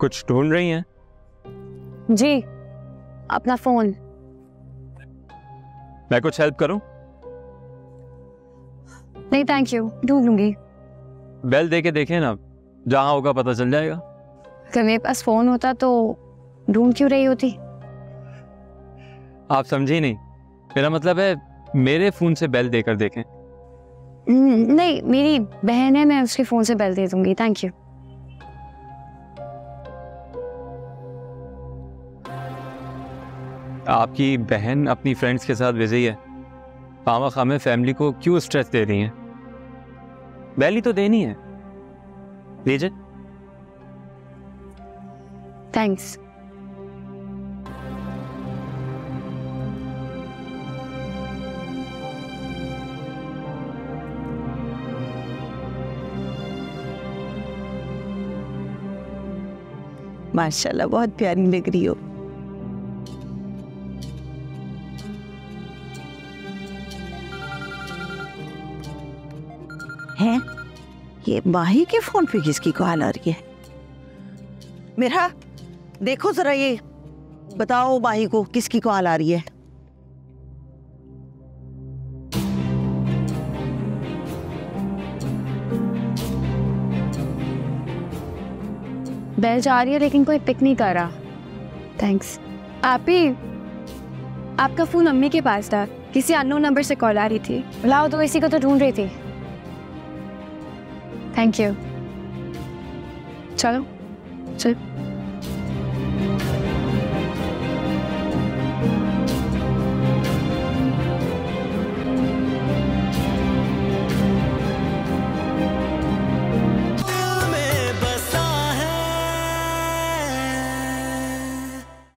कुछ ढूंढ रही हैं? जी अपना फ़ोन। मैं कुछ हेल्प करूँ? नहीं थैंक यू ढूंढ लूँगी। बेल दे के देखें ना जहाँ होगा पता चल जाएगा। अगर मेरे पास फ़ोन होता तो ढूंढ क्यों रही होती? आप समझी नहीं। मेरा मतलब है मेरे फ़ोन से बेल देकर देखें। हम्म, नहीं मेरी बहन है मैं उसके फ़ोन से बेल दे दूँगी थैंक यू आपकी बहन अपनी फ्रेंड्स के साथ बिज़ी है। खामा खामे फैमिली को क्यों स्ट्रेस दे रही हैं? ही तो देनी है। लीजिए थैंक्स माशाल्लाह, बहुत प्यारी लग रही हो। हैं? ये माही के फ़ोन पे किसकी कॉल आ रही है? मेरा देखो जरा ये बताओ माही को किसकी कॉल आ रही है? बेल जा रही है लेकिन कोई पिक नहीं कर रहा। थैंक्स आप ही आपका फ़ोन अम्मी के पास था। किसी अननोन नंबर से कॉल आ रही थी। लाओ तो इसी को तो ढूंढ रही थी। थैंक यू चलो चल